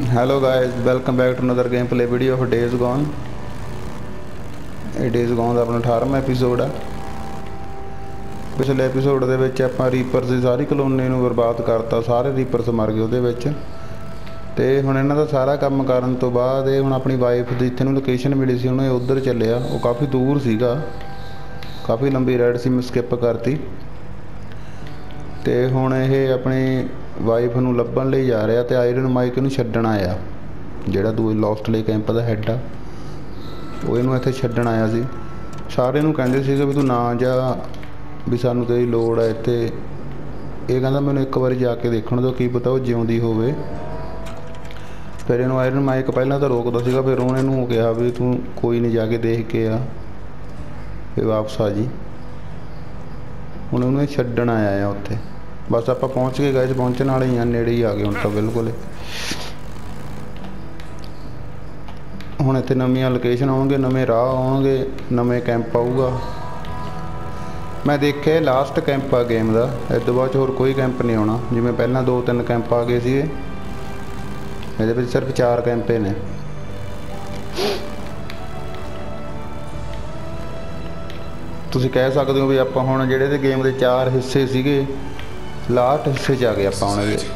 hello guys, welcome back to another gameplay video of days gone. ਇਹ days gone ਦਾ ਆਪਣਾ 18ਵਾਂ episode ਆ। ਪਿਛਲੇ ਐਪੀਸੋਡ ਦੇ ਵਿੱਚ ਆਪਾਂ ਰੀਪਰਸ ਦੀ ਸਾਰੀ ਕਲੋਨੀ ਨੂੰ ਬਰਬਾਦ ਕਰਤਾ, ਸਾਰੇ ਰੀਪਰਸ ਮਰ ਗਏ ਉਹਦੇ ਵਿੱਚ। ਤੇ ਹੁਣ ਇਹਨਾਂ ਦਾ ਸਾਰਾ ਕੰਮ ਕਰਨ ਤੋਂ ਬਾਅਦ ਇਹ ਹੁਣ ਆਪਣੀ ਵਾਈਫ ਦੀ ਇੱਥੇ ਨੂੰ ਲੋਕੇਸ਼ਨ ਮਿਲੀ ਸੀ, ਉਹਨੇ ਇਹ ਉਧਰ ਚੱਲਿਆ। ਉਹ ਕਾਫੀ ਦੂਰ ਸੀਗਾ। ਕਾਫੀ ਲੰਬੀ ਰਾਈਡ ਸੀ, ਮੈਂ ਸਕਿਪ ਕਰਤੀ। ਤੇ ਹੁਣ ਇਹ ਆਪਣੇ ਵਾਈਫ ਨੂੰ ਲੱਭਣ ਲਈ ਜਾ ਰਿਹਾ ਤੇ ਆਇਰਨ ਮਾਈਕ ਨੂੰ ਛੱਡਣ ਆਇਆ। ਜਿਹੜਾ ਦੂਏ ਲੋਸਟ ਲਈ ਕੈਂਪ ਦਾ ਹੈੱਡ ਆ। ਉਹ ਇਹਨੂੰ ਇੱਥੇ ਛੱਡਣ ਆਇਆ ਸੀ। ਸਾਰੇ ਨੂੰ ਕਹਿੰਦੇ ਸੀਗੇ ਵੀ ਤੂੰ ਨਾ ਜਾ, ਵੀ ਸਾਨੂੰ ਤੇਰੀ ਲੋੜ ਹੈ ਇੱਥੇ। ਇਹ ਕਹਿੰਦਾ, ਮੈਨੂੰ ਇੱਕ ਵਾਰੀ ਜਾ ਕੇ ਦੇਖਣ ਦਿਓ, ਕੀ ਪਤਾ ਉਹ ਜਿਉਂਦੀ ਹੋਵੇ। ਫਿਰ ਇਹਨੂੰ ਆਇਰਨ ਮਾਈਕ ਪਹਿਲਾਂ ਤਾਂ ਰੋਕਦਾ ਸੀਗਾ, ਫਿਰ ਉਹਨੇ ਨੂੰ ਕਿਹਾ ਵੀ ਤੂੰ ਕੋਈ ਨਹੀਂ ਜਾ ਕੇ ਦੇਖ ਕੇ ਆ ਫਿਰ ਵਾਪਸ ਆ ਜੀ। ਹੁਣ ਉਹਨੂੰ ਇਹ ਛੱਡਣ ਆਇਆ ਆ ਉੱਥੇ। ਬਸ ਆਪਾਂ ਪਹੁੰਚ ਗਏ ਗਾਇਸ ਪਹੁੰਚਣ ਵਾਲੇ ਹੀ ਆ, ਨੇੜੇ ਹੀ ਆ ਗਏ ਹੁਣ ਤਾਂ ਬਿਲਕੁਲ ਹੁਣ ਇੱਥੇ ਨਵੀਆਂ ਲੋਕੇਸ਼ਨ ਆਉਣਗੇ, ਨਵੇਂ ਰਾਹ ਆਉਣਗੇ, ਨਵੇਂ ਕੈਂਪ ਆਊਗਾ। ਮੈਂ ਦੇਖਿਆ ਲਾਸਟ ਕੈਂਪ ਆ ਗੇਮ ਦਾ, ਇਸ ਤੋਂ ਬਾਅਦ 'ਚ ਹੋਰ ਕੋਈ ਕੈਂਪ ਨਹੀਂ ਆਉਣਾ। ਜਿਵੇਂ ਪਹਿਲਾਂ ਦੋ ਤਿੰਨ ਕੈਂਪ ਆ ਗਏ ਸੀਗੇ, ਇਹਦੇ ਵਿੱਚ ਸਿਰਫ ਚਾਰ ਕੈਂਪੇ ਨੇ। ਤੁਸੀਂ ਕਹਿ ਸਕਦੇ ਹੋ ਵੀ ਆਪਾਂ ਹੁਣ ਜਿਹੜੇ ਦੇ ਗੇਮ ਦੇ ਚਾਰ ਹਿੱਸੇ ਸੀਗੇ ਲਾਸਟ ਹਿੱਸੇ 'ਚ ਆ ਗਏ ਆਪਾਂ ਹੁਣ ਇਹਦੇ।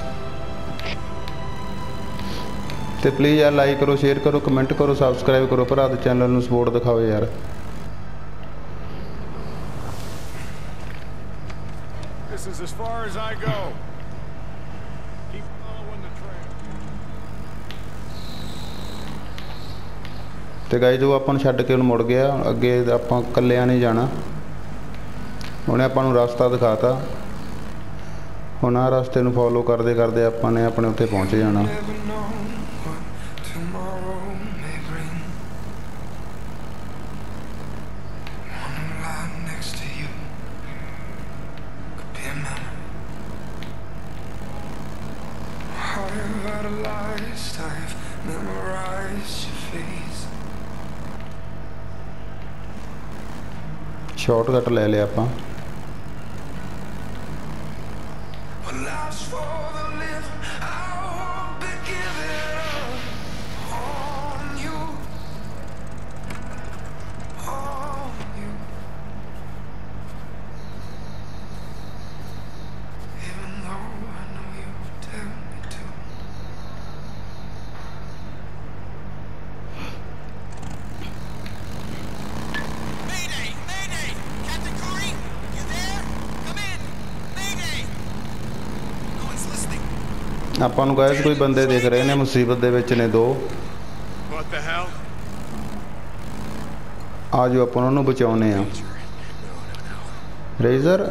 ਤੇ ਪਲੀਜ਼ ਯਾਰ ਲਾਈਕ ਕਰੋ ਸ਼ੇਅਰ ਕਰੋ ਕਮੈਂਟ ਕਰੋ ਸਬਸਕ੍ਰਾਈਬ ਕਰੋ। ਭਰਾ ਦੇ ਚੈਨਲ ਨੂੰ ਸਪੋਰਟ ਦਿਖਾਓ ਯਾਰ। This is as far as I go. Keep following the trail. ਤੇ ਗਾਈ ਜੋ ਆਪਾਂ ਨੂੰ ਛੱਡ ਕੇ ਉਹਨੂੰ ਮੁੜ ਗਿਆ। ਅੱਗੇ ਆਪਾਂ ਇਕੱਲਿਆਂ ਨਹੀਂ ਜਾਣਾ। ਉਹਨੇ ਆਪਾਂ ਨੂੰ ਰਸਤਾ ਦਿਖਾਤਾ। ਹੁਣ ਆ ਰਸਤੇ ਨੂੰ ਫੋਲੋ ਕਰਦੇ ਕਰਦੇ ਆਪਾਂ ਨੇ ਆਪਣੇ ਉੱਤੇ ਪਹੁੰਚ ਜਾਣਾ। Never ਲੈ ਲਿਆ ਆਪਾਂ। ਆਪਾਂ ਨੂੰ ਗਾਇਸ ਕੋਈ ਬੰਦੇ ਦਿਖ ਰਹੇ ਨੇ ਮੁਸੀਬਤ ਦੇ ਵਿੱਚ ਨੇ ਦੋ? ਆਜੋ ਆਪਾਂ ਉਹਨਾਂ ਨੂੰ ਬਚਾਉਨੇ ਆ ਰੇਜ਼ਰ?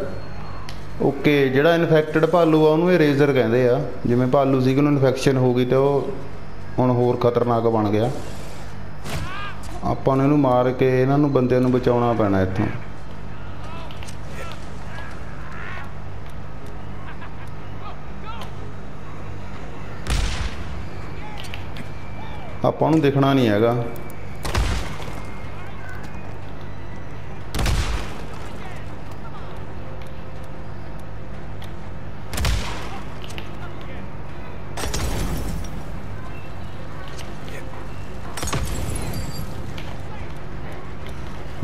ਓਕੇ ਜਿਹੜਾ ਇਨਫੈਕਟਡ ਭਾਲੂ ਆ ਉਹਨੂੰ ਇਹ ਰੇਜ਼ਰ ਕਹਿੰਦੇ ਆ। ਜਿਵੇਂ ਭਾਲੂ ਸੀ ਕਿ ਉਹਨੂੰ ਇਨਫੈਕਸ਼ਨ ਹੋ ਗਈ ਤੇ ਉਹ ਹੁਣ ਹੋਰ ਖਤਰਨਾਕ ਬਣ ਗਿਆ। ਆਪਾਂ ਨੂੰ ਇਹਨੂੰ ਮਾਰ ਕੇ ਇਹਨਾਂ ਨੂੰ ਬੰਦਿਆਂ ਨੂੰ ਬਚਾਉਣਾ ਪੈਣਾ ਇੱਥੋਂ। ਆਪਾਂ ਨੂੰ ਦਿਖਣਾ ਨਹੀਂ ਹੈਗਾ।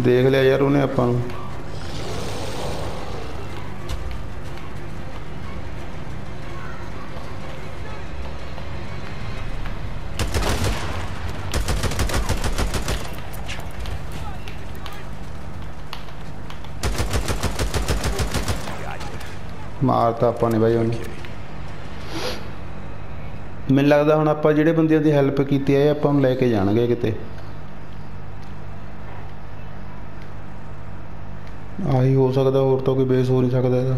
ਦੇਖ ਲਿਆ ਯਾਰ ਉਹਨੇ ਆਪਾਂ ਨੂੰ। ਮਾਰਤਾ ਆਪਾਂ ਨੇ ਬਾਈ ਉਹਨੂੰ ਮੈਨੂੰ ਲੱਗਦਾ ਹੁਣ ਆਪਾਂ ਜਿਹੜੇ ਬੰਦਿਆਂ ਦੀ ਹੈਲਪ ਕੀਤੀ ਹੈ ਇਹ ਆਪਾਂ ਨੂੰ ਲੈ ਕੇ ਜਾਣਗੇ ਕਿਤੇ ਆਹੀ ਹੋ ਸਕਦਾ ਹੋਰ ਤਾਂ ਕੋਈ ਬੇਸ ਹੋ ਨਹੀਂ ਸਕਦਾ ਇਹਦਾ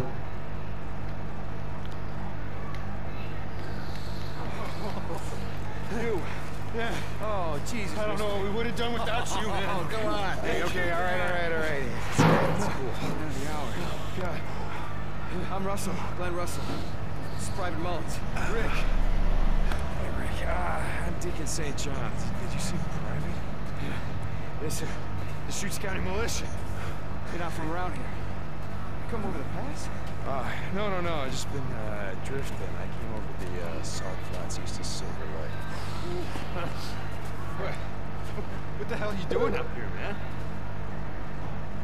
You. Yeah. Oh, jeez. I don't know what we would have done without you, man. Oh, go on. Hey, okay, all right, all right, all right. It's cool. The hour. God. I'm Russell, Glenn Russell. This is Private Mullins. Rick. Hey, Rick. Uh, I'm Deacon St. John. Did you see Private? Yeah. Listen, The Streets County Militia. you're not from around here. You come over the pass? Uh, no, no, no. I've just been uh, drifting. I came over the uh, Salt Flats east of Silver Lake. What what the hell are you doing up here, man?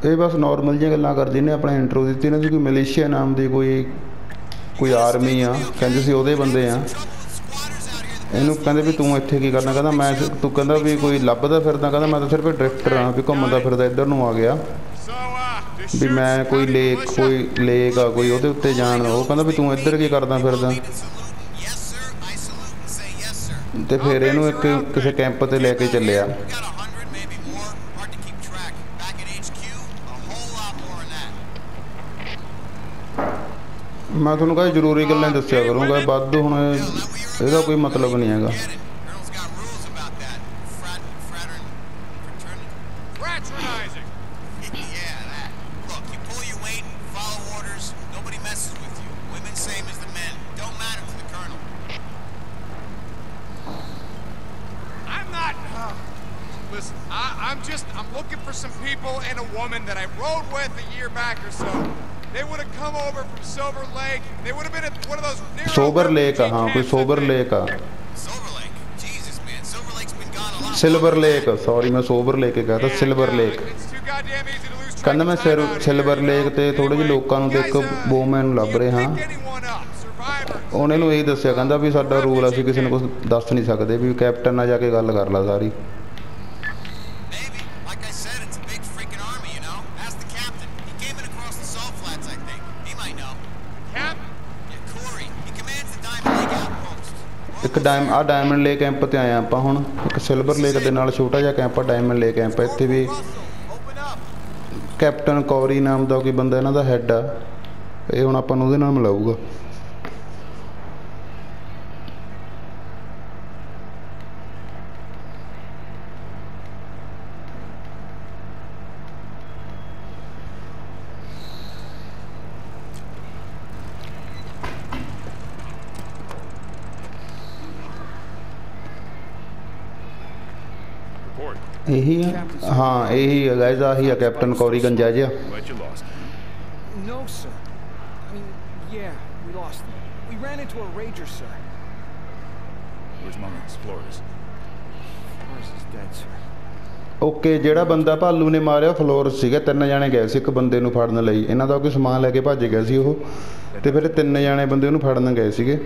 ਇਹ ਬਸ normal ਜਿਹੀਆਂ ਗੱਲਾਂ ਕਰਦੇ ਨੇ ਆਪਣਾ intro ਦਿੱਤੀ ਇਹਨਾਂ ਦੀ ਕੋਈ Malaysia ਨਾਮ ਦੀ ਕੋਈ ਕੋਈ ਆਰਮੀ ਆ ਕਹਿੰਦੇ ਸੀ ਉਹਦੇ ਬੰਦੇ ਆ। ਇਹਨੂੰ ਕਹਿੰਦੇ ਵੀ ਤੂੰ ਇੱਥੇ ਕੀ ਕਰਨਾ ਕਹਿੰਦਾ ਮੈਂ ਤੂੰ ਕਹਿੰਦਾ ਵੀ ਕੋਈ ਲੱਭਦਾ ਫਿਰਦਾ ਕਹਿੰਦਾ ਮੈਂ ਤਾਂ ਸਿਰਫ ਡਰਾਈਵਰ ਆ ਵੀ ਘੁੰਮਦਾ ਫਿਰਦਾ ਇੱਧਰ ਨੂੰ ਆ ਗਿਆ। ਵੀ ਮੈਂ ਕੋਈ ਲੇਕ ਕੋਈ ਲੇਕ ਆ ਕੋਈ ਉਹਦੇ ਉੱਤੇ ਜਾਣ ਉਹ ਕਹਿੰਦਾ ਵੀ ਤੂੰ ਇੱਧਰ ਕੀ ਕਰਦਾ ਫਿਰਦਾ? Yes, ਤੇ ਫਿਰ ਇਹਨੂੰ ਇੱਕ ਕਿਸੇ ਕੈਂਪ ਤੇ ਲੈ ਕੇ ਚੱਲਿਆ We got a hundred, maybe more. Hard to keep track. Back at HQ, a whole lot more than that. ਮੈਂ ਤੁਹਾਨੂੰ ਕਹਿੰਦਾ ਜ਼ਰੂਰੀ ਗੱਲਾਂ ਹੀ ਦੱਸਿਆ ਕਰੂੰਗਾ, ਵੱਧ ਹੁਣ ਇਹਦਾ ਕੋਈ ਮਤਲਬ ਨਹੀਂ ਹੈਗਾ। And, silver uh, lake It's too goddamn easy to lose ਕਹਿੰਦਾ ਮੈਂ track of time ਸਿਰ out here. ਸਿਲਵਰ ਲੇਕ ਤੇ ਥੋੜੇ ਜਿਹੇ ਲੋਕਾਂ ਨੂੰ ਤੇ ਇੱਕ guys, ਨੂੰ ਲੱਭ ਰਹੇ ਹਾਂ। ਉਹਨੇ ਨੂੰ ਇਹੀ ਦੱਸਿਆ ਕਹਿੰਦਾ ਵੀ ਸਾਡਾ ਰੂਲ ਅਸੀਂ ਕਿਸੇ ਨੂੰ ਕੁਝ ਦੱਸ ਨਹੀਂ ਸਕਦੇ ਵੀ ਕੈਪਟਨ ਨਾਲ ਜਾ ਕੇ ਗੱਲ ਕਰ ਲਾ ਸਾਰੀ। ਡਾਇਮ ਆ ਡਾਇਮੰਡ ਲੇਕ ਕੈਂਪ ਤੇ ਆਏ ਆਪਾਂ ਹੁਣ। ਇੱਕ ਸਿਲਵਰ ਲੇਕ ਦੇ ਨਾਲ ਛੋਟਾ ਜਿਹਾ ਕੈਂਪ ਆ ਡਾਇਮੰਡ ਲੇਕ ਕੈਂਪ ਇੱਥੇ ਵੀ ਕੈਪਟਨ ਕੌਰੀ ਨਾਮ ਦਾ ਕੋਈ ਬੰਦਾ ਇਹਨਾਂ ਦਾ ਹੈੱਡ ਆ। ਇਹ ਹੁਣ ਆਪਾਂ ਨੂੰ ਉਹਦੇ ਨਾਲ ਮਿਲਾਊਗਾ report. ਇਹੀ ਆ ਹਾਂ ਇਹੀ ਹੈ ਗਾਇਜ਼ ਆਹੀ ਆ ਕੈਪਟਨ ਕੌਰੀ ਗੰਜਾ ਜਿਹਾ But you lost. No, sir. I mean, yeah, we lost them. We ran into a rager, sir. Where's Mullins? Flores. Flores is dead, sir. Okay ਜਿਹੜਾ ਬੰਦਾ ਭਾਲੂ ਨੇ ਮਾਰਿਆ ਫਲੋਰਸ ਸੀਗਾ ਤਿੰਨ ਜਾਣੇ ਗਏ ਸੀ ਇੱਕ ਬੰਦੇ ਨੂੰ ਫੜਨ ਲਈ ਇਹਨਾਂ ਦਾ ਕੋਈ ਸਮਾਨ ਲੈ ਕੇ ਭੱਜ ਗਿਆ ਸੀ ਉਹ ਤੇ ਫਿਰ ਤਿੰਨ ਜਾਣੇ ਬੰਦੇ ਉਹਨੂੰ ਫੜਨ ਗਏ ਸੀਗੇ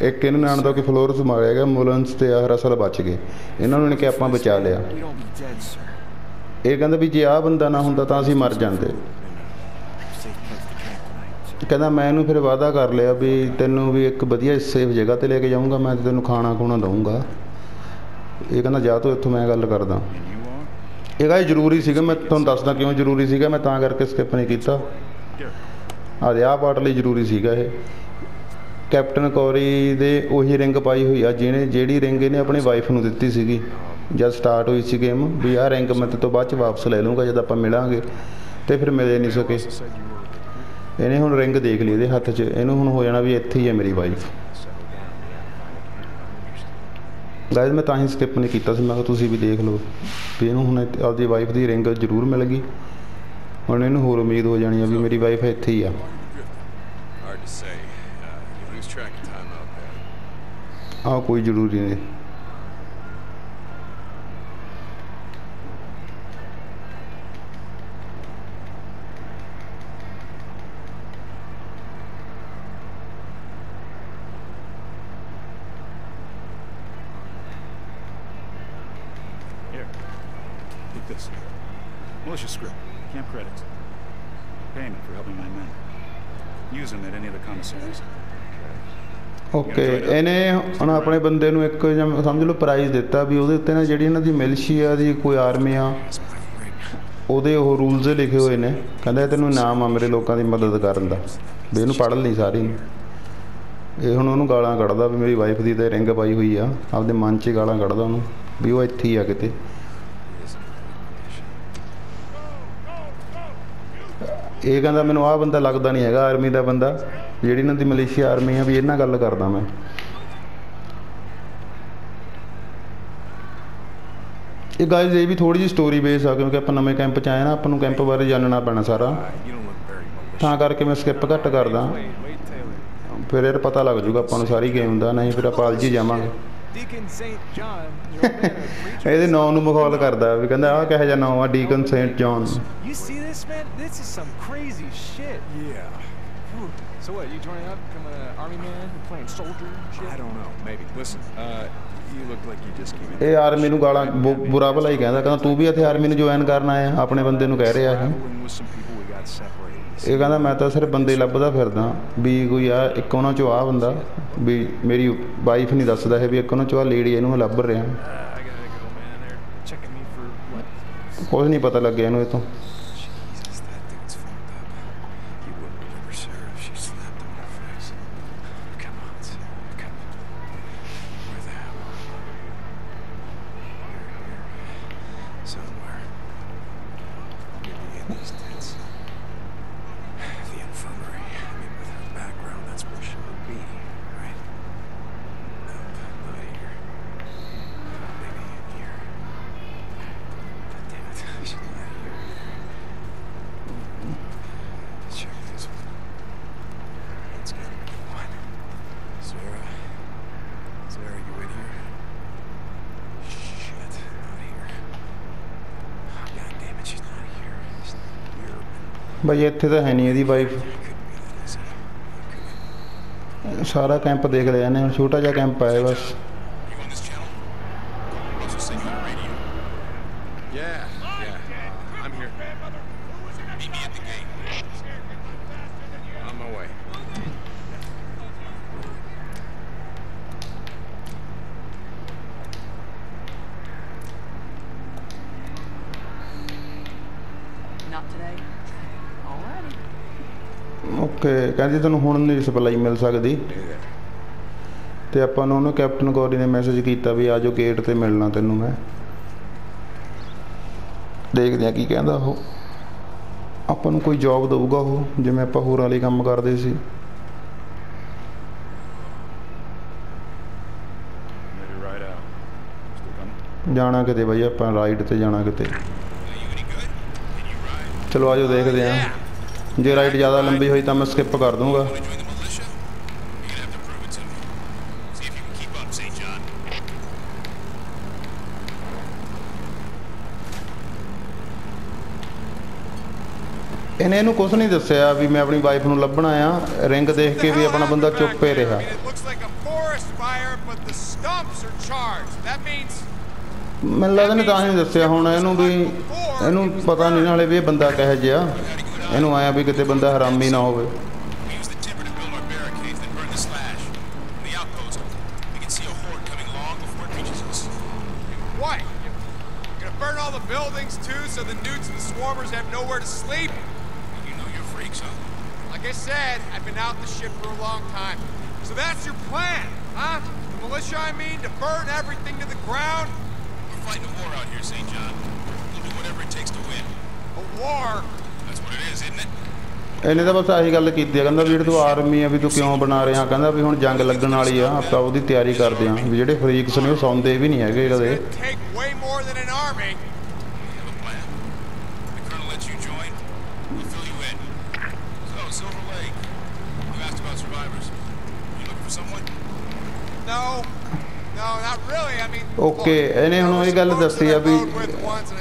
ਇੱਕ ਇਹਨੂੰ ਨਾਮ ਦਾ ਕੋਈ ਫਲੋਰਸ ਮਾਰਿਆ ਗਿਆ ਮੁਲਨਸ ਤੇ ਆਹ ਰਸਲ ਬਚ ਗਏ ਇਹਨਾਂ ਨੂੰ ਨੇ ਕਿ ਆਪਾਂ ਬਚਾ ਲਿਆ ਇਹ ਕਹਿੰਦਾ ਵੀ ਜੇ ਆਹ ਬੰਦਾ ਨਾ ਹੁੰਦਾ ਤਾਂ ਅਸੀਂ ਮਰ ਜਾਂਦੇ। ਕਹਿੰਦਾ ਮੈਂ ਇਹਨੂੰ ਫਿਰ ਵਾਅਦਾ ਕਰ ਲਿਆ ਵੀ ਤੈਨੂੰ ਵੀ ਇੱਕ ਵਧੀਆ ਸੇਫ ਜਗ੍ਹਾ ਤੇ ਲੈ ਕੇ ਜਾਊਂਗਾ, ਮੈਂ ਤੈਨੂੰ ਖਾਣਾ ਖੂਣਾ ਦਊਂਗਾ। ਇਹ ਕਹਿੰਦਾ ਜਾ ਤੂੰ ਇੱਥੋਂ ਮੈਂ ਗੱਲ ਕਰਦਾ। ਇਹ ਕਹਿੰਦਾ ਜ਼ਰੂਰੀ ਸੀਗਾ, ਮੈਂ ਤੁਹਾਨੂੰ ਦੱਸਦਾ ਕਿਉਂ ਜ਼ਰੂਰੀ ਸੀਗਾ, ਮੈਂ ਤਾਂ ਕਰਕੇ ਸਕਿਪ ਨਹੀਂ ਕੀਤਾ। Derek. ਆਹ ਆਹ ਪਾਰਟ ਲਈ ਜ਼ਰੂਰੀ ਸੀਗਾ ਇਹ। ਕੈਪਟਨ ਕੌਰੀ ਦੇ ਉਹੀ ਰਿੰਗ ਪਾਈ ਹੋਈ ਆ, ਜਿਹਨੇ ਜਿਹੜੀ ਰਿੰਗ ਇਹਨੇ ਆਪਣੀ ਵਾਈਫ ਨੂੰ ਦਿੱਤੀ ਸੀਗੀ। ਜਦ ਸਟਾਰਟ ਹੋਈ ਸੀ ਗੇਮ ਵੀ ਆਹ ਰਿੰਗ ਮੈਂ ਤੇ ਤੋਂ ਬਾਅਦ ਚ ਵਾਪਸ ਲੈ ਲੂੰਗਾ ਜਦ ਆਪਾਂ ਮਿਲਾਂਗੇ। ਤੇ ਫਿਰ ਮਿਲੇ ਨਹੀਂ ਸਕੇ ਇਹਨੇ ਹੁਣ ਰਿੰਗ ਦੇਖ ਲਈ ਇਹਦੇ ਹੱਥ 'ਚ। ਇਹਨੂੰ ਹੁਣ ਹੋ ਜਾਣਾ ਵੀ ਇੱਥੇ ਹੀ ਹੈ ਮੇਰੀ ਵਾਈਫ ਗਾਇਜ਼ ਮੈਂ ਤਾਂ ਹੀ ਸਕਿਪ ਨਹੀਂ ਕੀਤਾ ਸੀ। ਮੈਂ ਕਿਹਾ ਤੁਸੀਂ ਵੀ ਦੇਖ ਲਓ ਵੀ ਇਹਨੂੰ ਹੁਣ ਆਪਦੀ ਵਾਈਫ ਦੀ ਰਿੰਗ ਜ਼ਰੂਰ ਮਿਲ ਗਈ। ਹੁਣ ਇਹਨੂੰ ਹੋਰ ਉਮੀਦ ਹੋ ਜਾਣੀ ਆ ਵੀ ਮੇਰੀ ਵਾਈਫ ਇੱਥੇ ਹੀ ਆ. Uh. ਆਹ ਕੋਈ ਜ਼ਰੂਰੀ ਨਹੀਂ Here. Take this. Militia script. Camp credits. Payment for helping my men. Use them at any of the commissaries. Okay ਇਹਨੇ ਹੁਣ ਆਪਣੇ ਬੰਦੇ ਨੂੰ ਇੱਕ ਸਮਝ ਲਓ ਪ੍ਰਾਈਜ਼ ਦਿੱਤਾ ਵੀ ਉਹਦੇ ਉੱਤੇ ਨਾ ਜਿਹੜੀ ਇਹਨਾਂ ਦੀ ਮਿਲਸ਼ੀਆ ਦੀ ਕੋਈ ਆਰਮੀ ਆ, ਉਹਦੇ ਉਹ ਰੂਲਸ ਲਿਖੇ ਹੋਏ ਨੇ। ਕਹਿੰਦਾ ਤੈਨੂੰ ਨਾਮ ਆ ਮੇਰੇ ਲੋਕਾਂ ਦੀ ਮਦਦ ਕਰਨ ਦਾ। ਵੀ ਇਹਨੂੰ ਪੜ੍ਹ ਲਈ ਸਾਰੀ। ਨੂੰ ਇਹ ਹੁਣ ਉਹਨੂੰ ਗਾਲਾਂ ਕੱਢਦਾ ਵੀ ਮੇਰੀ ਵਾਈਫ ਦੀ ਤੇ ਰਿੰਗ ਪਾਈ ਹੋਈ ਆ। ਆਪਦੇ ਮਨ 'ਚ ਗਾਲਾਂ ਕੱਢਦਾ ਉਹਨੂੰ ਵੀ ਉਹ ਇੱਥੇ ਹੀ ਆ ਕਿਤੇ। ਇਹ ਕਹਿੰਦਾ ਮੈਨੂੰ ਆਹ ਬੰਦਾ ਲੱਗਦਾ ਨਹੀਂ ਹੈਗਾ ਆਰਮੀ ਦਾ ਬੰਦਾ। ਜਿਹੜੀ ਇਹਨਾਂ ਦੀ ਮਲੇਸ਼ੀਆ ਆਰਮੀ ਆ ਵੀ ਇਹਨਾਂ ਗੱਲ ਕਰਦਾ ਮੈਂ। ਇਹ ਗਾਇਜ਼ ਇਹ ਵੀ ਥੋੜੀ ਜਿਹੀ ਸਟੋਰੀ ਬੇਸ ਆ ਕਿਉਂਕਿ ਆਪਾਂ ਨਵੇਂ ਕੈਂਪ 'ਚ ਆਏ ਨਾ ਆਪਾਂ ਨੂੰ ਕੈਂਪ ਬਾਰੇ ਜਾਣਨਾ ਪੈਣਾ ਸਾਰਾ. ਤਾਂ ਕਰਕੇ ਮੈਂ ਸਕਿਪ ਘੱਟ ਕਰਦਾ. ਫਿਰ ਇਹ ਪਤਾ ਲੱਗ ਜੂਗਾ ਆਪਾਂ ਨੂੰ ਸਾਰੀ ਗੇਮ ਦਾ ਨਹੀਂ ਫਿਰ ਆਪਾਂ ਅਲਜੀ ਜਾਵਾਂਗੇ. ਇਹਦੇ ਨਾਂ ਨੂੰ ਮਖੌਲ ਕਰਦਾ ਵੀ ਕਹਿੰਦਾ ਆਹ ਕਿਹੋ ਜਿਹਾ ਨਾਂ ਆ Deacon Saint John see this, man? This is some crazy shit. Yeah. Whew. So what? You joining up, becoming an army man, playing soldier shit? I don't know. Listen, uh, you look like you just came in. ਇਹ army ਨੂੰ ਗਾਲਾਂ ਬੁ- ਬੁਰਾ ਭਲਾ ਹੀ ਕਹਿੰਦਾ ਕਹਿੰਦਾ ਤੂੰ ਵੀ ਇੱਥੇ ਆਰਮੀ ਨੂੰ ਜੁਆਇਨ ਕਰਨ ਆਇਆ ਆਪਣੇ ਬੰਦੇ ਨੂੰ ਕਹਿ ਰਿਹਾ ਇਹ Traveling with some people, we got separated. ਇਹ ਕਹਿੰਦਾ ਮੈਂ ਤਾਂ ਸਿਰਫ ਬੰਦੇ ਲੱਭਦਾ ਫਿਰਦਾ ਵੀ ਕੋਈ ਆ ਇੱਕ ਉਹਨਾਂ ਚੋਂ ਆ ਬੰਦਾ ਵੀ ਮੇਰੀ ਵਾਈਫ ਨਹੀਂ ਦੱਸਦਾ ਹੈ ਵੀ ਇੱਕ ਉਹਨਾਂ ਚੋਂ ਆ ਲੇਡੀ ਇਹਨੂੰ ਮੈਂ ਲੱਭ ਰਿਹਾ Uh, I gotta go, man. They're checking me for what? ਕੁਝ ਨਹੀਂ ਪਤਾ ਲੱਗਿਆ ਇਹਨੂੰ ਇਹ ਤੋਂ Jesus, that dude's fucked up. He wouldn't deliver Sarah if she slapped him in the face. Come on, Sarah. Come on. Where the hell? Here, here. Somewhere. Maybe in these tents. The infirmary. I mean, with her background, that's where she would be, right? Nope, not here. Maybe in here. God damn it. She's not here. Let's check this one. It's gotta be the one. Sarah? Sarah, you in here? Shit, not here. God damn it, she's not here. She's not here. ਬਾਈ ਇੱਥੇ ਤਾਂ ਹੈ ਨਹੀਂ ਇਹਦੀ wife ਸਾਰਾ camp ਦੇਖ ਲਿਆ ਨੇ ਛੋਟਾ ਜਿਹਾ ਕੈਂਪ ਆਇਆ ਬਸ You on this channel? Russell said you on the radio. Yeah, yeah. I'm here. Meet me at the gate. On my way. Not today? Alrighty. Okay ਕਹਿੰਦੀ ਤੈਨੂੰ ਹੁਣ ਨਹੀਂ ਸਪਲਾਈ ਮਿਲ ਸਕਦੀ. ਤੇ ਆਪਾਂ ਨੂੰ ਉਹਨੂੰ ਕੈਪਟਨ ਗੌਰੀ ਨੇ ਮੈਸੇਜ ਕੀਤਾ ਵੀ ਆਜੋ ਗੇਟ ਤੇ ਮਿਲਣਾ ਤੈਨੂੰ ਮੈਂ। ਦੇਖਦੇ ਆ ਕੀ ਕਹਿੰਦਾ ਉਹ। ਆਪਾਂ ਨੂੰ ਕੋਈ ਜੌਬ ਦਊਗਾ ਉਹ ਜਿਵੇਂ ਆਪਾਂ ਹੋਰ ਵਾਲੀ ਕੰਮ ਕਰਦੇ ਸੀ? ਜਾਣਾ ਕਿਤੇ ਬਾਈ ਆਪਾਂ ਰਾਈਡ ਤੇ ਜਾਣਾ ਕਿਤੇ? ਚਲੋ ਆਜੋ ਦੇਖਦੇ ਆ ਜੇ ਰਾਈਡ ਜ਼ਿਆਦਾ ਲੰਬੀ ਹੋਈ ਤਾਂ ਮੈਂ ਸਕਿਪ ਕਰ ਦੂੰਗਾ. ਇਹਨੇ ਇਹਨੂੰ ਕੁਝ ਨਹੀਂ ਦੱਸਿਆ ਵੀ ਮੈਂ ਆਪਣੀ ਵਾਈਫ ਨੂੰ ਲੱਭਣਾ ਆ ਰਿੰਗ ਦੇਖ ਕੇ ਵੀ ਆਪਣਾ ਬੰਦਾ ਚੁੱਪ ਹੀ ਰਿਹਾ ਮੈਨੂੰ ਲੱਗਦਾ ਨੇ ਤਾਂ ਹੀ ਨਹੀਂ ਦੱਸਿਆ ਹੁਣ ਇਹਨੂੰ ਵੀ ਇਹਨੂੰ ਪਤਾ ਨਹੀਂ ਨਾਲੇ ਵੀ ਇਹ ਬੰਦਾ ਕਿਹੋ ਜਿਹਾ ਇਹਨੂੰ ਆਇਆ ਵੀ ਕਿਤੇ ਬੰਦਾ ਹਰਾਮੀ ਨਾ ਹੋਵੇ We use the timber to build our barricades, then burn the slash. From the outpost, we can see a horde coming long before it reaches us. what? You're gonna burn all the buildings too, so the newts and the swarmers have nowhere to sleep? You know you're freaks, huh? Like I said, I've been out in the ship for a long time. So that's your plan, huh? The militia, I mean, to burn everything to the ground? We're fighting a war out here, St. John. We'll do whatever it takes to win. A war? That's what it is, isn't it? ਇਹਨੇ ਤਾਂ ਬਸ ਆਹੀ ਗੱਲ ਕੀਤੀ ਆ ਕਹਿੰਦਾ ਵੀ ਜਿਹੜੀ ਤੂੰ army ਆ ਵੀ ਤੂੰ ਕਿਉਂ ਬਣਾ ਰਿਹਾ ਕਹਿੰਦਾ ਵੀ ਹੁਣ ਜੰਗ ਲੱਗਣ ਵਾਲੀ ਆ ਆਪਾਂ ਉਹਦੀ ਤਿਆਰੀ ਕਰਦੇ ਆ ਵੀ ਜਿਹੜੇ ਫਰੀਕਸ ਨੇ ਉਹ ਸੌਂਦੇ ਵੀ ਨਹੀਂ ਹੈਗੇ ਕਦੇ? No. ਓਕੇ ਇਹਨੇ ਹੁਣ ਇਹ ਗੱਲ ਦੱਸੀ ਆ ਵੀ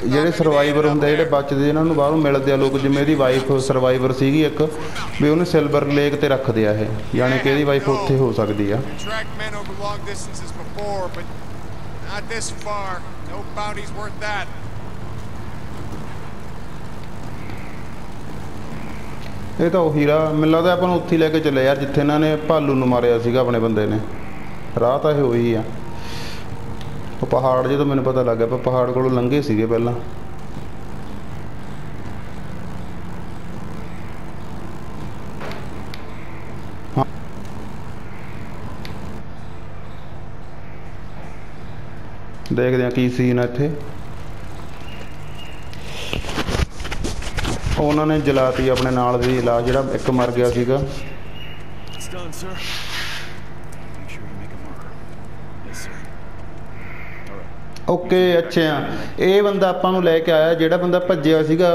ਜਿਹੜੇ ਸਰਵਾਈਵਰ ਹੁੰਦੇ ਜਿਹੜੇ. ਬਚਦੇ ਇਹਨਾਂ ਨੂੰ ਬਾਹਰੋਂ ਮਿਲਦੇ ਆ ਲੋਕ ਜਿਵੇਂ ਇਹਦੀ ਵਾਈਫ ਸਰਵਾਈਵਰ ਸੀਗੀ ਇੱਕ ਵੀ ਉਹਨੂੰ ਸਿਲਵਰ ਲੇਕ ਤੇ ਰੱਖਦੇ ਆ ਇਹ ਯਾਨੀ ਕਿ ਇਹਦੀ ਵਾਈਫ ਉੱਥੇ ਹੋ ਸਕਦੀ ਆ not this far. No bounty's worth that. ਇਹ ਤਾਂ ਉਹੀ ਰਾਹ ਮੈਨੂੰ ਲੱਗਦਾ ਆਪਾਂ ਨੂੰ ਉੱਥੇ ਲੈ ਕੇ ਚੱਲੇ ਯਾਰ ਜਿੱਥੇ ਇਹਨਾਂ ਨੇ ਭਾਲੂ ਨੂੰ ਮਾਰਿਆ ਸੀਗਾ ਆਪਣੇ ਬੰਦੇ ਨੇ ਰਾਹ ਤਾਂ ਇਹ ਉਹੀ ਆ ਉਹ ਪਹਾੜ ਜਦੋਂ ਮੈਨੂੰ ਪਤਾ ਲੱਗਾ ਆਪਾਂ ਪਹਾੜ ਕੋਲੋਂ ਲੰਘੇ ਸੀਗੇ ਪਹਿਲਾਂ। ਦੇਖਦੇ ਆ ਕੀ ਸੀਨ ਆ ਇੱਥੇ। ਉਹਨਾਂ ਨੇ ਜਲਾਤੀ ਆਪਣੇ ਨਾਲ ਦੀ ਲਾਸ਼ ਜਿਹੜਾ ਇੱਕ ਮਰ ਗਿਆ ਸੀਗਾ It's done, sir. Make sure you make a marker. Yes, sir. All right. Okay ਅੱਛਾ ਇਹ ਬੰਦਾ ਆਪਾਂ ਨੂੰ ਲੈ ਕੇ ਆਇਆ ਜਿਹੜਾ ਬੰਦਾ ਭੱਜਿਆ ਸੀਗਾ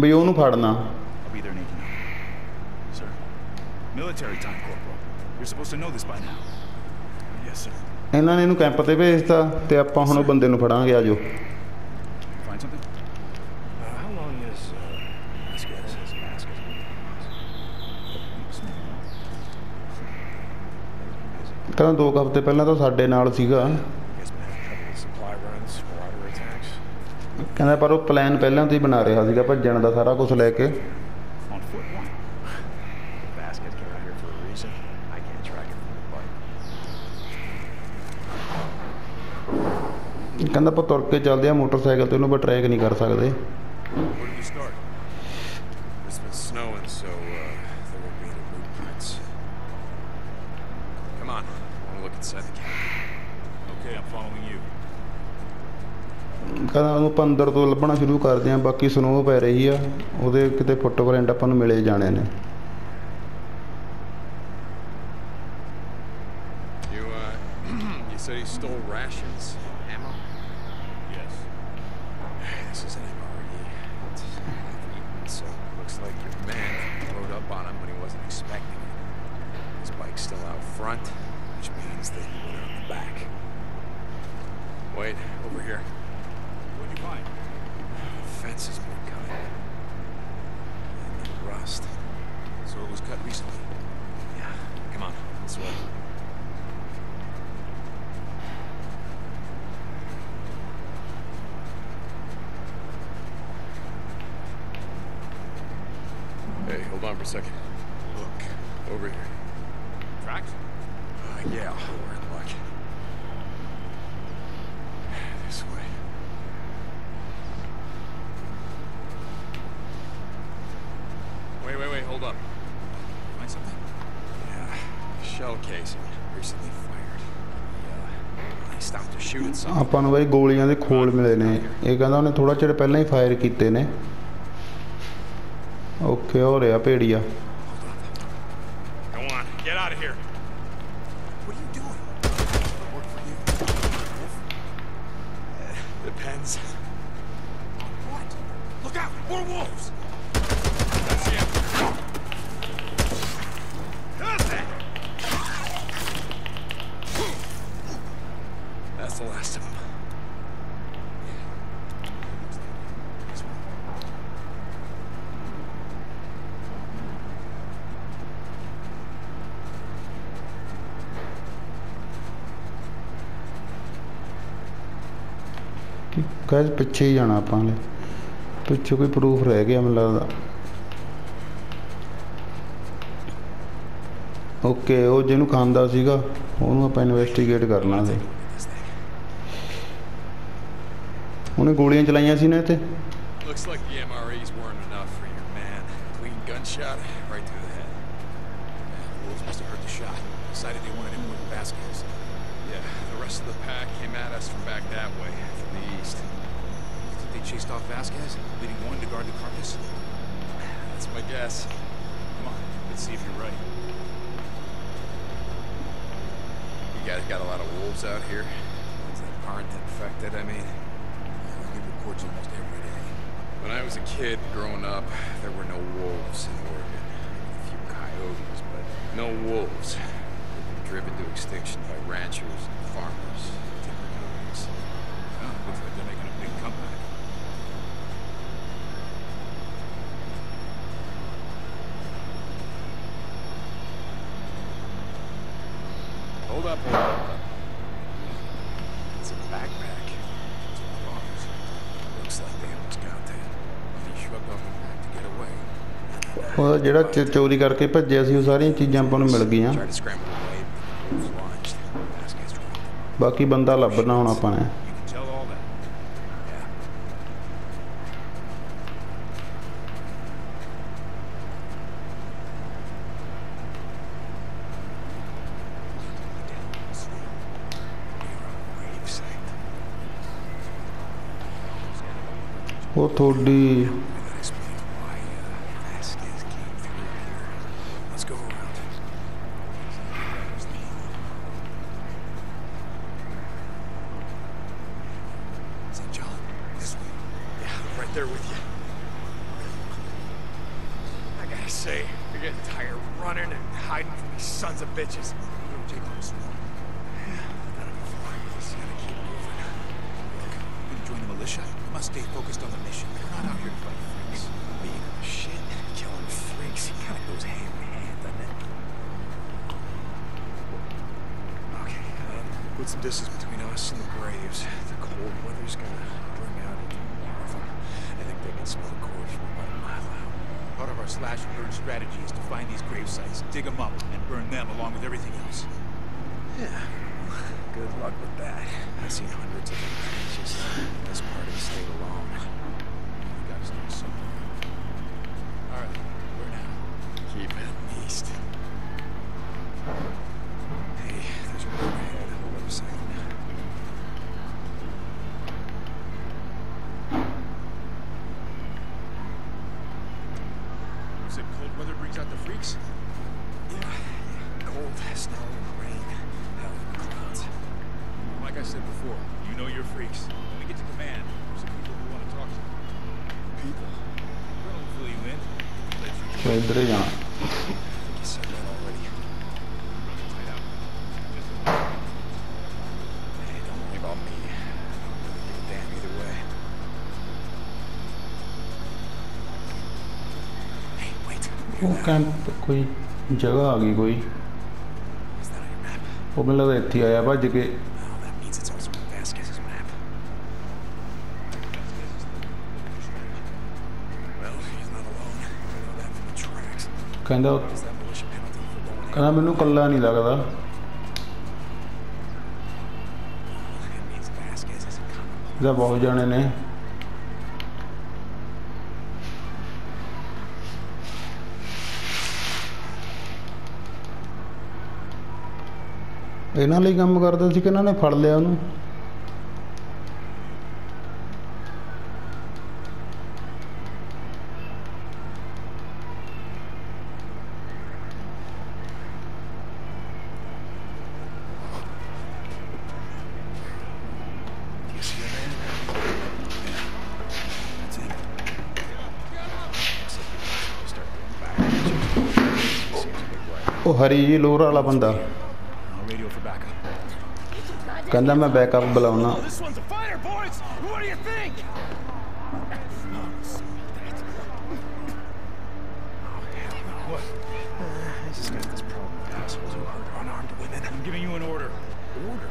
ਵੀ ਉਹਨੂੰ ਫੜਨਾ I'll be there in 18 hours. Sir. Military time, Corporal. You're supposed to know this by now. Yes, sir. ਇਹਨਾਂ ਨੇ ਇਹਨੂੰ ਕੈਂਪ ਤੇ ਭੇਜਤਾ ਤੇ ਆਪਾਂ ਹੁਣ ਉਹ ਬੰਦੇ ਨੂੰ ਫੜਾਂਗੇ ਆਜੋ Find something? Uh, how long is uh, Vasquez? His Vasquez ਕਹਿੰਦਾ ਦੋ ਹਫ਼ਤੇ ਪਹਿਲਾਂ ਤਾਂ ਸਾਡੇ ਨਾਲ ਸੀਗਾ ਕਹਿੰਦਾ ਪਰ ਉਹ ਪਲਾਨ ਪਹਿਲਾਂ ਤੋਂ ਹੀ ਬਣਾ ਰਿਹਾ ਸੀਗਾ ਭੱਜਣ ਦਾ ਸਾਰਾ ਕੁਝ ਲੈ ਕੇ. ਕਹਿੰਦਾ ਆਪਾਂ ਤੁਰ ਕੇ ਚੱਲਦੇ ਆ ਮੋਟਰਸਾਈਕਲ ਤੇ ਉਹਨੂੰ ਆਪਾਂ ਟਰੈਕ ਨਹੀਂ ਕਰ ਸਕਦੇ Where did you start? It's been snowing, so uh, there won't be any blueprints. Come on, I want to look inside the cabin. Okay, I'm following you. ਕਹਿੰਦਾ ਉਹਨੂੰ ਆਪਾਂ ਅੰਦਰ ਤੋਂ ਲੱਭਣਾ ਸ਼ੁਰੂ ਕਰਦੇ ਹਾਂ ਬਾਕੀ ਸਨੋ ਪੈ ਰਹੀ ਆ ਉਹਦੇ ਕਿਤੇ ਫੁੱਟਪ੍ਰਿੰਟ ਆਪਾਂ ਨੂੰ ਮਿਲੇ ਜਾਣੇ ਨੇ। You, uh, you said he stole rations, ammo? Yes. This is an MRE. It's eaten, so looks like your man rode up on him when he wasn't expecting it. His bike's still out front, which means that he went out the back. Wait, over here. What'd you find? The fence has been cut. And the rust. So it was cut recently. Yeah, come on, this way. Hey, hold on for a second. Look, over here. Tracks? Uh, yeah, we're in luck. This way. Wait, wait, wait, hold up. Find something? Yeah, shell casing recently fired. Yeah, he stopped to shoot at something. ਆਪਾਂ ਨੂੰ ਬਈ ਗੋਲੀਆਂ ਦੇ ਖੋਲ ਮਿਲੇ ਨੇ ਇਹ ਕਹਿੰਦਾ ਉਹਨੇ ਥੋੜਾ ਚਿਰ ਪਹਿਲਾਂ ਹੀ ਫਾਇਰ ਕੀਤੇ ਨੇ ਓਕੇ ਹੋ ਰਿਹਾ ਭੇੜੀਆ Go on, get out of here. What are you doing? I work for you. Depends. What? Look out! More wolves! That's him. How's that? That's the last of them. Gas ਪਿੱਛੇ ਹੀ ਜਾਣਾ ਆਪਾਂ ਨੇ ਪਿੱਛੇ ਕੋਈ ਪ੍ਰੂਫ ਰਹਿ ਗਿਆ ਮੈਨੂੰ ਲੱਗਦਾ ਓਕੇ ਉਹ ਜਿਹਨੂੰ ਖਾਂਦਾ ਸੀਗਾ ਉਹਨੂੰ ਆਪਾਂ ਇਨਵੈਸਟੀਗੇਟ ਕਰਨਾ ਸੀ ਉਹਨੇ ਗੋਲੀਆਂ ਚਲਾਈਆਂ ਸੀ ਨਾ ਇੱਥੇ Looks like the MREs weren't enough for your man. Clean gunshot right through the head. The wolves must have heard the shot. Decided they wanted him with Vasquez. Rest of the pack came at us from back that way, from the east. They chased off Vasquez, leaving one to guard the carcass? That's my guess. Come on, let's see if you're right. You guys got a lot of wolves out here? Ones that aren't infected, I mean. I get reports almost every day. When I was a kid growing up, there were no wolves in Oregon. A few coyotes, but no wolves They've been driven to extinction by ranchers and farmers, timber companies. Well, looks like they're making a big comeback. Hold up, hold up, hold up. It's a backpack. It's one of ours. Looks like they almost got that. And he shrugged off the pack to get away. ਉਹ ਜਿਹੜਾ ਚ- ਚੋਰੀ ਕਰਕੇ ਭੱਜਿਆ ਸੀ ਉਹ ਸਾਰੀਆਂ ਚੀਜ਼ਾਂ ਆਪਾਂ ਨੂੰ ਮਿਲ ਗਈਆਂ ਬਾਕੀ ਬੰਦਾ ਲੱਭਣਾ ਹੁਣ ਆਪਾਂ ਨੇ ਉਹ ਤੁਹਾਡੀ good luck with that. I've seen hundreds of them. It's just this part of the state alone. We gotta start somewhere. All right, where now? Keep heading east. ਇੱਧਰ ਹੀ ਜਾਣਾ ਉਹ ਕੈਂਪ ਕੋਈ ਜਗ੍ਹਾ ਆ ਗਈ ਕੋਈ ਉਹ ਮੈਨੂੰ ਲੱਗਦਾ ਇੱਥੇ ਆਇਆ ਭੱਜ ਕੇ ਕਹਿੰਦਾ ਕਹਿੰਦਾ ਮੈਨੂੰ ਕੱਲਾ ਨਹੀਂ ਲੱਗਦਾ ਇਹਦਾ ਬਹੁਤ ਜਾਣੇ ਨੇ ਇਹਨਾਂ ਲਈ ਕੰਮ ਕਰਦਾ ਸੀ ਕਿ ਇਹਨਾਂ ਨੇ ਫੜ ਲਿਆ ਉਹਨੂੰ ਉਹ ਹਰੀ ਜੀ ਲੋਰ ਵਾਲਾ ਬੰਦਾ I'll radio for backup. ਕਹਿੰਦਾ ਮੈਂ ਬੈਕਅਪ ਬੁਲਾਉਣਾ Oh, this one's a fighter, boys! What do you think? What? I just got this problem with assholes who hurt unarmed women. I'm giving you an order. Order?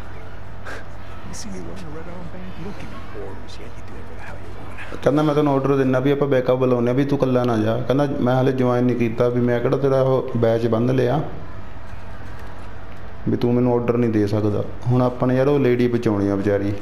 You see me wearing a red armband? You don't give me orders yet. You do ਕਹਿੰਦਾ ਮੈਂ ਤੈਨੂੰ order ਦਿੰਦਾ ਵੀ ਆਪਾਂ backup ਬੁਲਾਉਂਦੇ ਹਾਂ ਵੀ ਤੂੰ ਕੱਲਾ ਨਾ ਜਾ। ਕਹਿੰਦਾ ਮੈਂ ਹਾਲੇ ਜੁਆਇਨ ਨਹੀਂ ਕੀਤਾ ਵੀ ਮੈਂ ਕਿਹੜਾ ਤੇਰਾ ਉਹ ਬੈਚ ਬੰਦ ਲਿਆ ਵੀ ਤੂੰ ਮੈਨੂੰ ਆਰਡਰ ਨਹੀਂ ਦੇ ਸਕਦਾ। ਹੁਣ ਆਪਾਂ ਨੇ ਯਾਰ ਉਹ ਲੇਡੀ ਬਚਾਉਣੀ ਆ ਵਿਚਾਰੀ।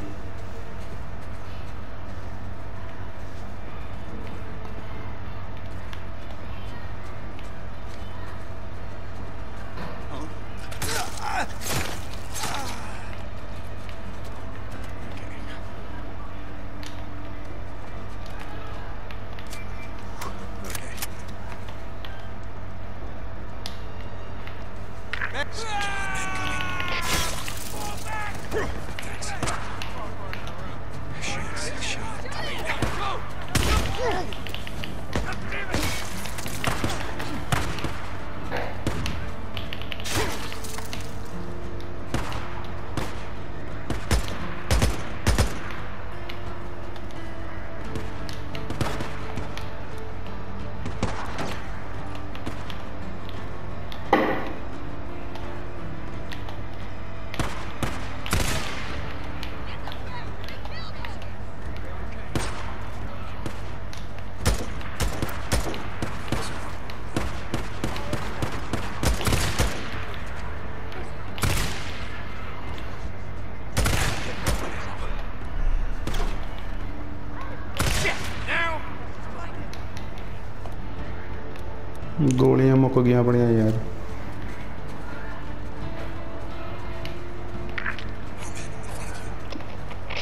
ਗੋਲੀਆਂ ਮੁੱਕ ਗਈਆਂ ਆਪਣੀਆਂ ਯਾਰ।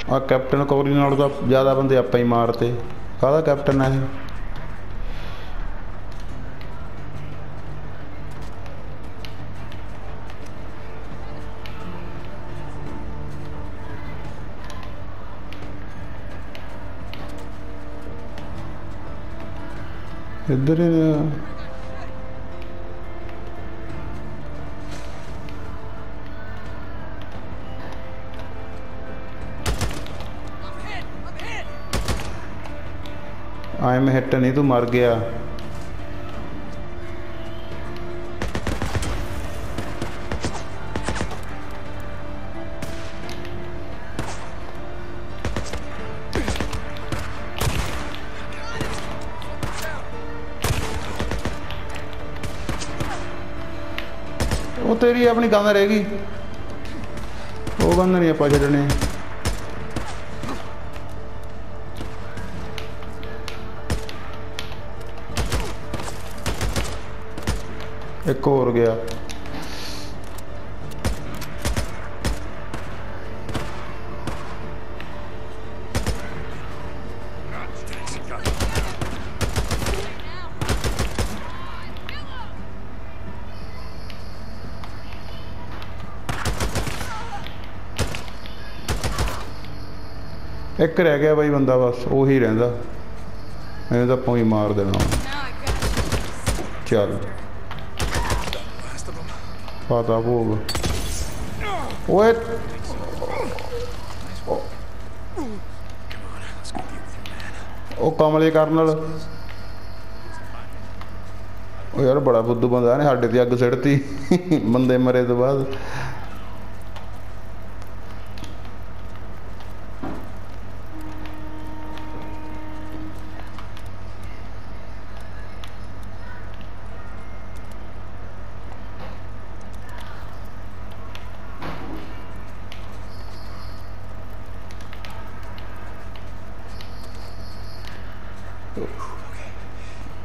ਆ ਕੈਪਟਨ ਕੋਹਲੀ ਨਾਲ ਤਾਂ ਜ਼ਿਆਦਾ ਬੰਦੇ ਆਪਾਂ ਹੀ ਮਾਰਤੇ। ਕਾਹਦਾ ਕੈਪਟਨ ਹੈ ਇਹ? ਇੱਧਰ ਹੀ ਹਿੱਟ ਨਹੀਂ, ਤੂੰ ਮਰ ਗਿਆ। ਉਹ ਤੇਰੀ ਆਪਣੀ ਗੰਦ ਰਹਿ ਗਈ। ਉਹ ਗੰਦ ਨਹੀਂ ਆਪਾਂ ਛੱਡਣੇ। ਗਿਆ। ਇੱਕ ਰਹਿ ਗਿਆ ਬਾਈ ਬੰਦਾ ਬਸ, ਉਹੀ ਰਹਿੰਦਾ। ਇਹਨੇ ਤਾਂ ਆਪਾਂ ਹੀ ਮਾਰ ਦੇਣਾ। ਚੱਲ। ਪਾਤਾ ਭੋਗ ਓਏ ਉਹ ਕਮਲੇ ਕਰਨਲ ਉਹ ਯਾਰ ਬੜਾ ਬੁੱਧੂ ਬੰਦਾ ਨੇ, ਸਾਡੇ ਤੇ ਅੱਗ ਸਿੜਤੀ। ਬੰਦੇ ਮਰੇ ਤੋਂ ਬਾਅਦ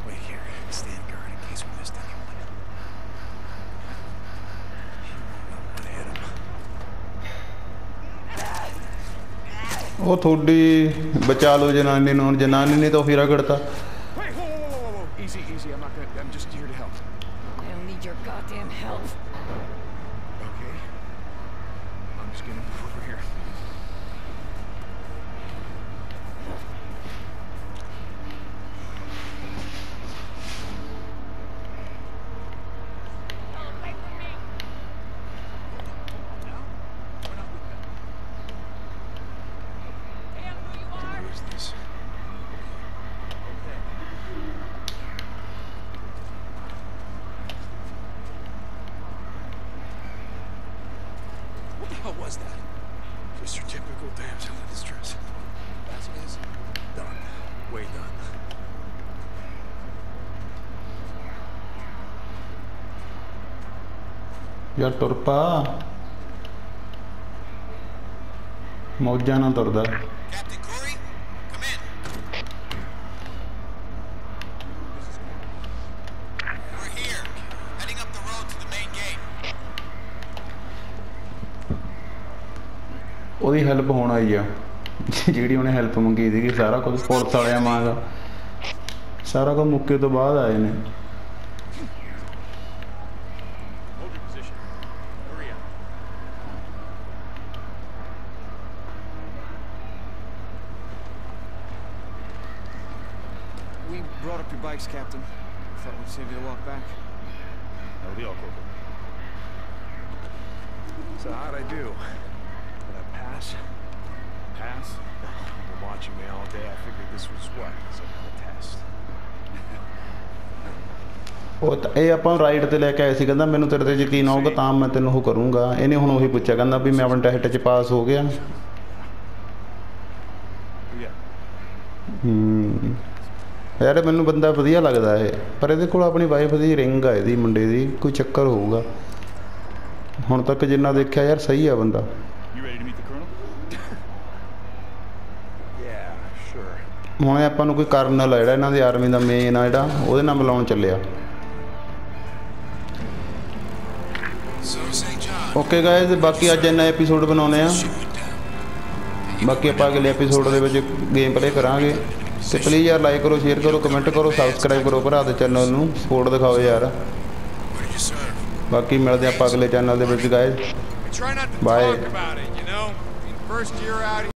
Wait here. Stand guard in case we missed anyone. I want to hit him. ਉਹ ਤੁਹਾਡੀ ਬਚਾ ਲਓ ਜਨਾਨੀ ਨੂੰ ਹੁਣ ਜਨਾਨੀ ਨੇ ਤਾਂ ਫਿਰ ਰਗੜਤਾ Wait, whoa, whoa, whoa, whoa, whoa. Easy, easy. I'm not gonna. I'm just here to help. I don't need your goddamn help. Okay. I'm just gonna move over here. Who is this? What the hell was that? Just your typical damsel in distress. Vasquez? Done. Way done. ਯਾਰ ਤੁਰ ਪਾ। ਮੌਜਾਂ ਨਾਲ ਤੁਰਦਾ. ਉਹਦੀ help ਹੋਣ ਆਈ ਆ। ਜਿਹੜੀ ਉਹਨੇ ਹੈਲਪ ਮੰਗੀ ਸੀਗੀ ਸਾਰਾ ਕੁਝ ਪੁਲਿਸ ਵਾਲਿਆਂ ਵਾਂਗ। ਸਾਰਾ ਕੁਝ ਮੁੱਕੇ ਤੋਂ ਬਾਅਦ ਆਏ ਨੇ Hold your position. Hurry up. We bikes, Captain. Thought we'd save you the walk back. That'll be all, Corporal. So how'd I do? Did I pass? Pass. You've been watching me all day. I figured this was what? Some kind of test. ਉਹ ਤਾਂ- ਇਹ ਆਪਾਂ ride ਤੇ ਲੈ ਕੇ ਆਏ ਸੀ ਕਹਿੰਦਾ ਮੈਨੂੰ ਤੇਰੇ ਤੇ ਯਕੀਨ ਆਊਗਾ ਤਾਂ ਮੈਂ ਤੈਨੂੰ ਉਹ ਕਰੂੰਗਾ ਇਹਨੇ ਹੁਣ ਉਹੀ ਪੁੱਛਿਆ ਕਹਿੰਦਾ ਵੀ ਮੈਂ ਆਪਣੇ ਟੈਸਟ 'ਚ ਪਾਸ ਹੋ ਗਿਆ Yeah. ਹੂੰ ਯਾਰ ਮੈਨੂੰ ਬੰਦਾ ਵਧੀਆ ਲੱਗਦਾ ਇਹ ਪਰ ਇਹਦੇ ਕੋਲ ਆਪਣੀ ਵਾਈਫ ਦੀ ਰਿੰਗ ਆ ਇਹਦੀ ਮੁੰਡੇ ਦੀ ਕੋਈ ਚੱਕਰ ਹੋਊਗਾ। ਹੁਣ ਤੱਕ ਜਿੰਨਾ ਦੇਖਿਆ ਯਾਰ ਸਹੀ ਆ ਬੰਦਾ. ਹੁਣ ਆਪਾਂ ਨੂੰ ਕੋਈ ਕਰਨਲ ਆ ਜਿਹੜਾ ਇਹਨਾਂ ਦੀ ਆਰਮੀ ਦਾ ਮੇਨ ਆ ਜਿਹੜਾ ਉਹਦੇ ਨਾਲ ਮਿਲਾਉਣ ਚੱਲਿਆ। ਓਕੇ ਗਾਇਜ਼ ਬਾਕੀ ਅੱਜ ਇੰਨਾ ਐਪੀਸੋਡ ਬਣਾਉਨੇ ਆ. ਬਾਕੀ ਆਪਾਂ ਅਗਲੇ ਐਪੀਸੋਡ ਦੇ ਵਿੱਚ ਗੇਮ ਪਲੇ ਕਰਾਂਗੇ। ਤੇ ਪਲੀਜ਼ ਯਾਰ ਲਾਈਕ ਕਰੋ ਸ਼ੇਅਰ ਕਰੋ ਕਮੈਂਟ ਕਰੋ ਸਬਸਕ੍ਰਾਈਬ ਕਰੋ ਭਰਾ ਦੇ ਚੈਨਲ ਨੂੰ। ਸਪੋਰਟ ਦਿਖਾਓ ਯਾਰ? ਬਾਕੀ ਮਿਲਦੇ ਆਪਾਂ ਅਗਲੇ ਚੈਨਲ ਦੇ ਵਿੱਚ ਗਾਇਜ਼ We